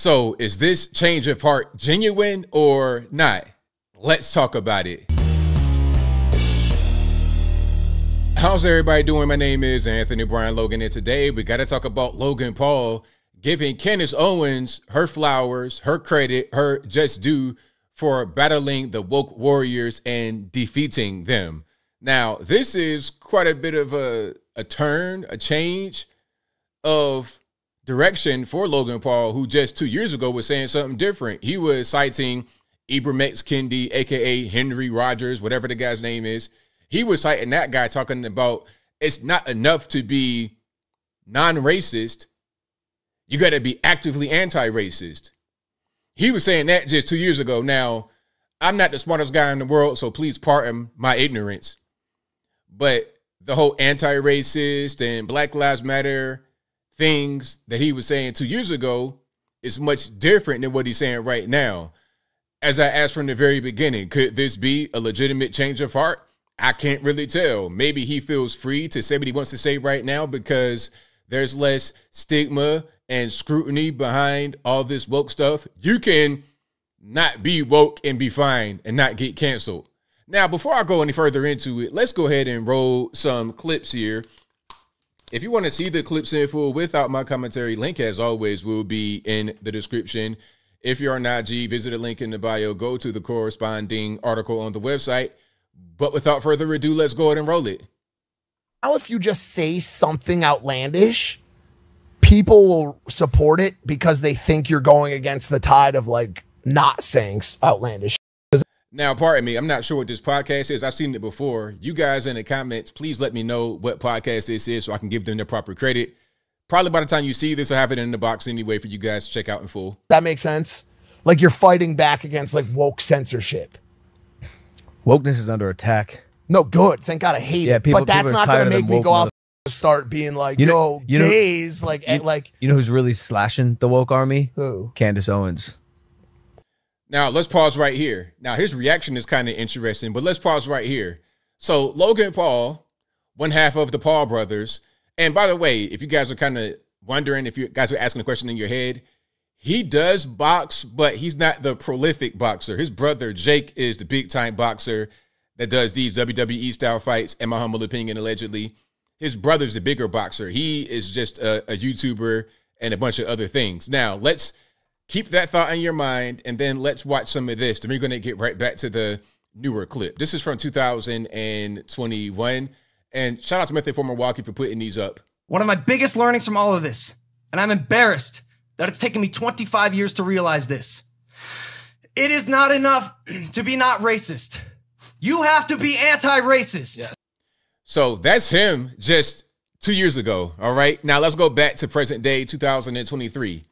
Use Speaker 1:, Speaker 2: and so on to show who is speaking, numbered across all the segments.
Speaker 1: So, is this change of heart genuine or not? Let's talk about it. How's everybody doing? My name is Anthony Brian Logan, and today we got to talk about Logan Paul giving Candace Owens her flowers, her credit, her just due for battling the woke warriors and defeating them. Now, this is quite a bit of a, a turn, a change of direction for Logan Paul, who just two years ago was saying something different. He was citing Ibram X. Kendi, aka Henry Rogers, whatever the guy's name is. He was citing that guy talking about it's not enough to be non-racist. You got to be actively anti-racist. He was saying that just two years ago. Now, I'm not the smartest guy in the world, so please pardon my ignorance. But the whole anti-racist and Black Lives Matter things that he was saying two years ago is much different than what he's saying right now. As I asked from the very beginning, could this be a legitimate change of heart? I can't really tell. Maybe he feels free to say what he wants to say right now because there's less stigma and scrutiny behind all this woke stuff. You can not be woke and be fine and not get canceled. Now, before I go any further into it, let's go ahead and roll some clips here if you want to see the clips in full without my commentary, link as always will be in the description. If you're on IG, visit a link in the bio, go to the corresponding article on the website. But without further ado, let's go ahead and roll it.
Speaker 2: Now, if you just say something outlandish, people will support it because they think you're going against the tide of like not saying outlandish
Speaker 1: now, pardon me, I'm not sure what this podcast is. I've seen it before. You guys in the comments, please let me know what podcast this is so I can give them the proper credit. Probably by the time you see this, I'll have it in the box anyway for you guys to check out in full.
Speaker 2: That makes sense. Like you're fighting back against like woke censorship.
Speaker 3: Wokeness is under attack.
Speaker 2: No, good. Thank God I hate yeah, it. People, but that's not going to make me go out and start being like, you know, yo, you know, gays, like,
Speaker 3: you,
Speaker 2: like.
Speaker 3: You know who's really slashing the woke army?
Speaker 2: Who?
Speaker 3: Candace Owens.
Speaker 1: Now let's pause right here. Now his reaction is kind of interesting, but let's pause right here. So Logan Paul, one half of the Paul brothers, and by the way, if you guys are kind of wondering, if you guys are asking a question in your head, he does box, but he's not the prolific boxer. His brother Jake is the big time boxer that does these WWE style fights. In my humble opinion, allegedly, his brother's the bigger boxer. He is just a, a YouTuber and a bunch of other things. Now let's keep that thought in your mind, and then let's watch some of this. Then we're going to get right back to the newer clip. This is from 2021. And shout out to Method for Milwaukee for putting these up.
Speaker 4: One of my biggest learnings from all of this, and I'm embarrassed that it's taken me 25 years to realize this. It is not enough to be not racist. You have to be anti racist. Yes.
Speaker 1: So that's him just two years ago. All right. Now let's go back to present day 2023.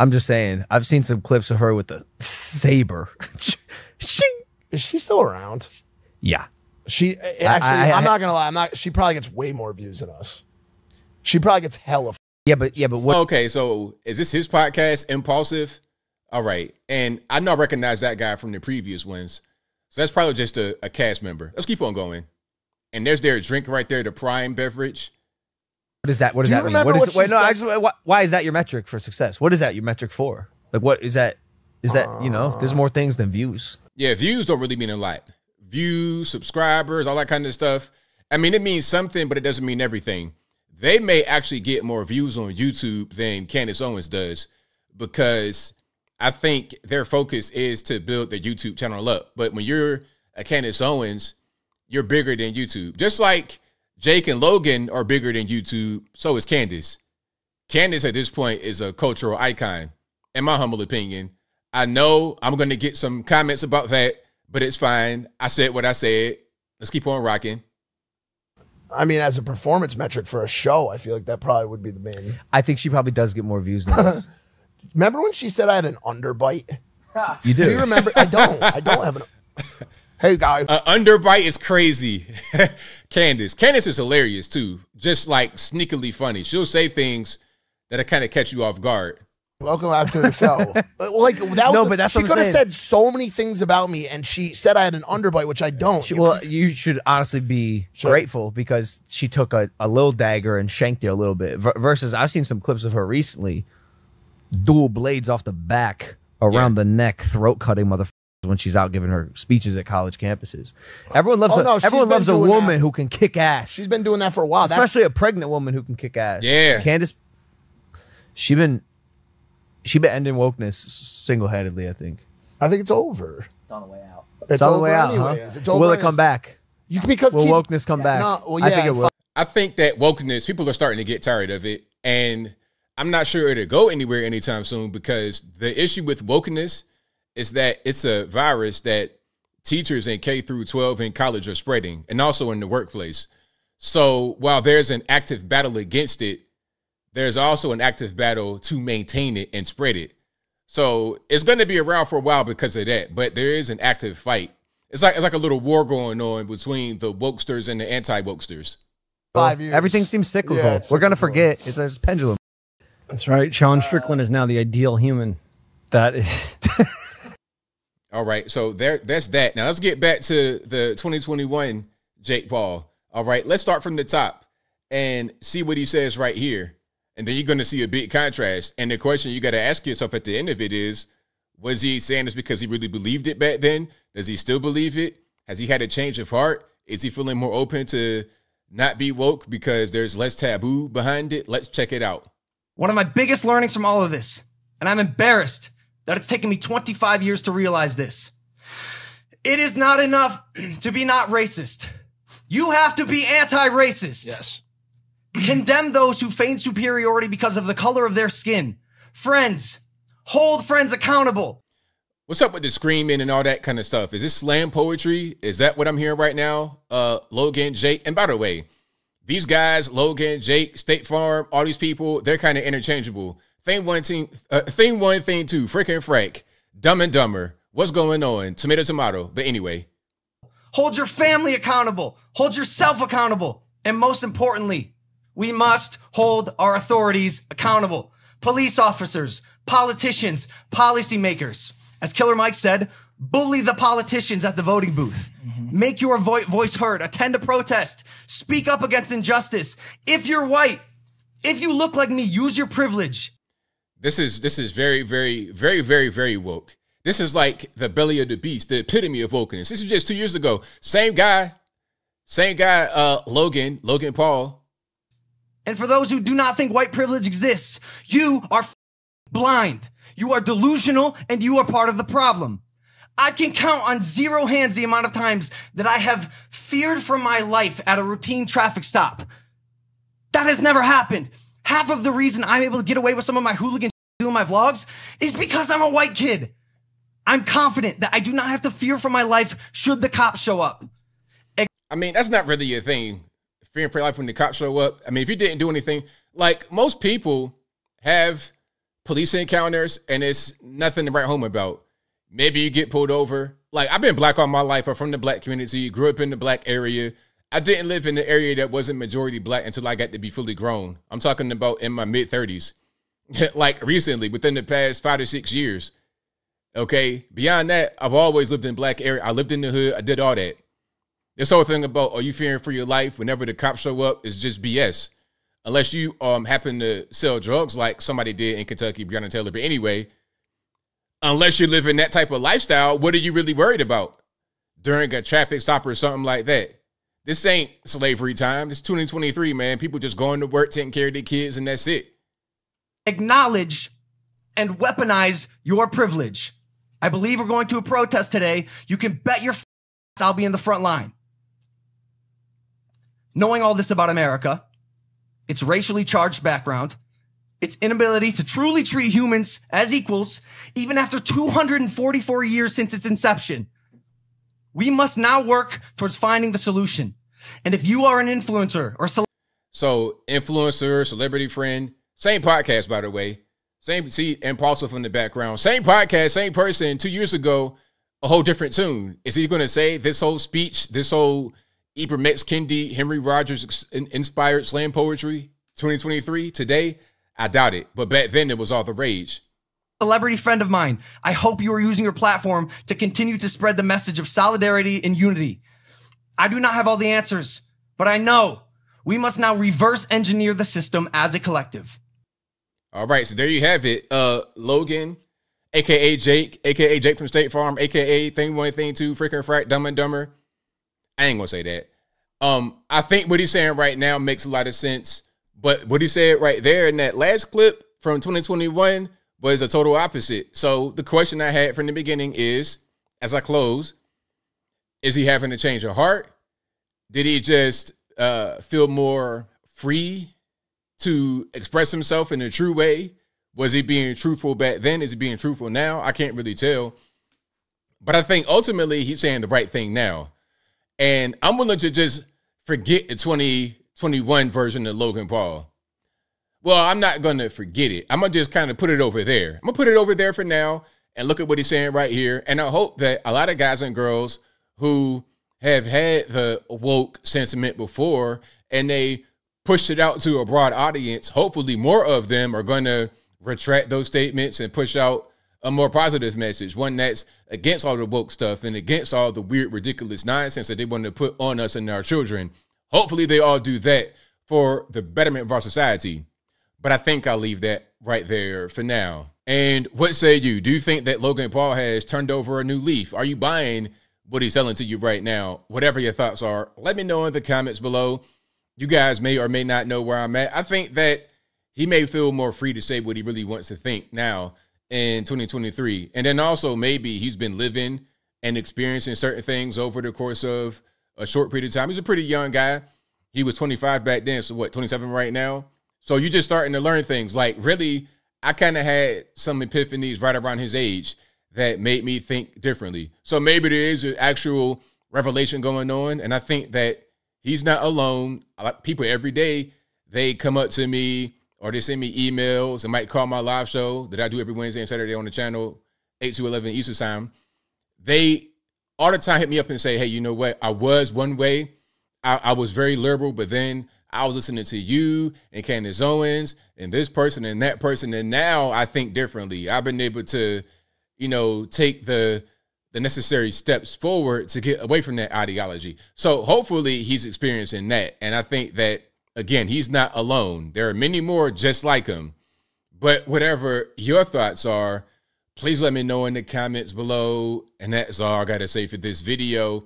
Speaker 3: I'm just saying. I've seen some clips of her with the saber.
Speaker 2: Is she still around?
Speaker 3: Yeah.
Speaker 2: She actually. I, am not gonna lie. I'm not. She probably gets way more views than us. She probably gets hella.
Speaker 3: Yeah, but yeah, but what?
Speaker 1: Okay, so is this his podcast, ImPaulsive? All right, and I know I recognize that guy from the previous ones. So that's probably just a, a cast member. Let's keep on going. And there's their drink right there, the prime beverage.
Speaker 3: What is that? What does Do that mean? What is, wait, no, actually, why, why is that your metric for success? What is that your metric for? Like, what is that? Is that, you know, there's more things than views.
Speaker 1: Yeah, views don't really mean a lot. Views, subscribers, all that kind of stuff. I mean, it means something, but it doesn't mean everything. They may actually get more views on YouTube than Candace Owens does because I think their focus is to build the YouTube channel up. But when you're a Candace Owens, you're bigger than YouTube. Just like Jake and Logan are bigger than YouTube. So is Candace. Candace at this point is a cultural icon, in my humble opinion. I know I'm going to get some comments about that, but it's fine. I said what I said. Let's keep on rocking.
Speaker 2: I mean, as a performance metric for a show, I feel like that probably would be the main.
Speaker 3: I think she probably does get more views than us.
Speaker 2: remember when she said I had an underbite?
Speaker 3: You do.
Speaker 2: Do you remember? I don't. I don't have an. Hey guys,
Speaker 1: uh, underbite is crazy. Candace, Candace is hilarious too. Just like sneakily funny. She'll say things that kind of catch you off guard.
Speaker 2: Welcome back to the show. Uh, like that no, but that's she could have said so many things about me, and she said I had an underbite, which I don't.
Speaker 3: She, well, you should honestly be sure. grateful because she took a, a little dagger and shanked you a little bit. versus, I've seen some clips of her recently dual blades off the back around yeah. the neck, throat cutting motherfuckers when she's out giving her speeches at college campuses. Everyone loves oh, a, no, everyone loves a woman that. who can kick ass.
Speaker 2: She's been doing that for a while,
Speaker 3: especially That's... a pregnant woman who can kick ass.
Speaker 1: Yeah,
Speaker 3: Candace. She been she been ending wokeness single handedly. I think.
Speaker 2: I think it's over.
Speaker 5: It's on the way out.
Speaker 3: It's, it's on the way out. Huh? It's over Will it come back?
Speaker 2: You, because
Speaker 3: will keep, wokeness come back? No, well, yeah, I think it will.
Speaker 1: I think that wokeness, people are starting to get tired of it, and I'm not sure it'll go anywhere anytime soon because the issue with wokeness is that it's a virus that teachers in K through 12 in college are spreading and also in the workplace. So while there's an active battle against it, there's also an active battle to maintain it and spread it. So it's going to be around for a while because of that, but there is an active fight. It's like it's like a little war going on between the wokesters and the anti-wokesters.
Speaker 3: Five years. Everything seems cyclical. Yeah, We're going to forget. It's a pendulum.
Speaker 6: That's right. Sean Strickland is now the ideal human. That is.
Speaker 1: All right. So there that's that. Now let's get back to the 2021 Jake Paul. All right. Let's start from the top and see what he says right here. And then you're going to see a big contrast. And the question you got to ask yourself at the end of it is was he saying this because he really believed it back then? Does he still believe it? Has he had a change of heart? Is he feeling more open to not be woke because there's less taboo behind it? Let's check it out.
Speaker 4: One of my biggest learnings from all of this, and I'm embarrassed that it's taken me 25 years to realize this. It is not enough to be not racist. You have to be anti-racist.
Speaker 2: Yes.
Speaker 4: Condemn those who feign superiority because of the color of their skin. Friends, hold friends accountable.
Speaker 1: What's up with the screaming and all that kind of stuff? Is this slam poetry? Is that what I'm hearing right now? Uh, Logan, Jake, and by the way, these guys, Logan, Jake, State Farm, all these people, they're kind of interchangeable. Thing one, thing, uh, thing one, thing two, freaking Frank, Dumb and Dumber. What's going on? Tomato, tomato. But anyway,
Speaker 4: hold your family accountable, hold yourself accountable, and most importantly, we must hold our authorities accountable. Police officers, politicians, policymakers. As Killer Mike said, bully the politicians at the voting booth. Mm-hmm. Make your vo- voice heard. Attend a protest. Speak up against injustice. If you're white, if you look like me, use your privilege.
Speaker 1: This is this is very very very very very woke. This is like the belly of the beast, the epitome of wokeness. This is just two years ago. Same guy, same guy. Uh, Logan, Logan Paul.
Speaker 4: And for those who do not think white privilege exists, you are blind. You are delusional, and you are part of the problem. I can count on zero hands the amount of times that I have feared for my life at a routine traffic stop. That has never happened. Half of the reason I'm able to get away with some of my hooligan doing my vlogs is because I'm a white kid. I'm confident that I do not have to fear for my life should the cops show up.
Speaker 1: I mean, that's not really your thing. Fearing for your life when the cops show up. I mean, if you didn't do anything, like most people have police encounters and it's nothing to write home about. Maybe you get pulled over. Like I've been black all my life. I'm from the black community. Grew up in the black area. I didn't live in the area that wasn't majority black until I got to be fully grown. I'm talking about in my mid 30s, like recently, within the past five to six years. Okay. Beyond that, I've always lived in black area. I lived in the hood. I did all that. This whole thing about are you fearing for your life whenever the cops show up is just BS. Unless you um happen to sell drugs like somebody did in Kentucky, Breonna Taylor. But anyway, unless you're living that type of lifestyle, what are you really worried about during a traffic stop or something like that? This ain't slavery time. It's 2023, man. People just going to work, taking care of their kids, and that's it.
Speaker 4: Acknowledge and weaponize your privilege. I believe we're going to a protest today. You can bet your f- I'll be in the front line. Knowing all this about America, its racially charged background, its inability to truly treat humans as equals, even after 244 years since its inception, we must now work towards finding the solution. And if you are an influencer or cele-
Speaker 1: so influencer, celebrity friend, same podcast by the way, same see and ImPaulsive from the background, same podcast, same person. Two years ago, a whole different tune. Is he going to say this whole speech, this whole Ibram X Kendi, Henry Rogers inspired slam poetry, 2023 today? I doubt it. But back then, it was all the rage
Speaker 4: celebrity friend of mine. I hope you are using your platform to continue to spread the message of solidarity and unity. I do not have all the answers, but I know we must now reverse engineer the system as a collective.
Speaker 1: All right, so there you have it. Uh, Logan, aka Jake, aka Jake from State Farm, aka Thing One, Thing Two, freaking frack, Dumb and Dumber. I ain't gonna say that. Um, I think what he's saying right now makes a lot of sense. But what he said right there in that last clip from 2021 was a total opposite. So the question I had from the beginning is, as I close, is he having to change of heart? Did he just uh, feel more free to express himself in a true way? Was he being truthful back then? Is he being truthful now? I can't really tell. But I think ultimately he's saying the right thing now. And I'm willing to just forget the 2021 version of Logan Paul. Well, I'm not going to forget it. I'm going to just kind of put it over there. I'm going to put it over there for now and look at what he's saying right here. And I hope that a lot of guys and girls who have had the woke sentiment before and they pushed it out to a broad audience, hopefully more of them are going to retract those statements and push out a more positive message, one that's against all the woke stuff and against all the weird, ridiculous nonsense that they want to put on us and our children. Hopefully, they all do that for the betterment of our society. But I think I'll leave that right there for now. And what say you? Do you think that Logan Paul has turned over a new leaf? Are you buying what he's selling to you right now? Whatever your thoughts are, let me know in the comments below. You guys may or may not know where I'm at. I think that he may feel more free to say what he really wants to think now in 2023. And then also maybe he's been living and experiencing certain things over the course of a short period of time. He's a pretty young guy. He was 25 back then, so what, 27 right now? So you're just starting to learn things. Like really, I kind of had some epiphanies right around his age that made me think differently. So maybe there is an actual revelation going on, and I think that he's not alone. People every day they come up to me or they send me emails. They might call my live show that I do every Wednesday and Saturday on the channel, 8 to 11 Eastern Time. They all the time hit me up and say, hey, you know what? I was one way. I, I was very liberal, but then I was listening to you and Candace Owens and this person and that person. And now I think differently. I've been able to, you know, take the the necessary steps forward to get away from that ideology. So hopefully he's experiencing that. And I think that again, he's not alone. There are many more just like him. But whatever your thoughts are, please let me know in the comments below. And that's all I got to say for this video.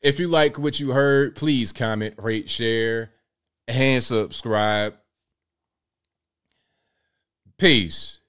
Speaker 1: If you like what you heard, please comment, rate, share and subscribe. Peace.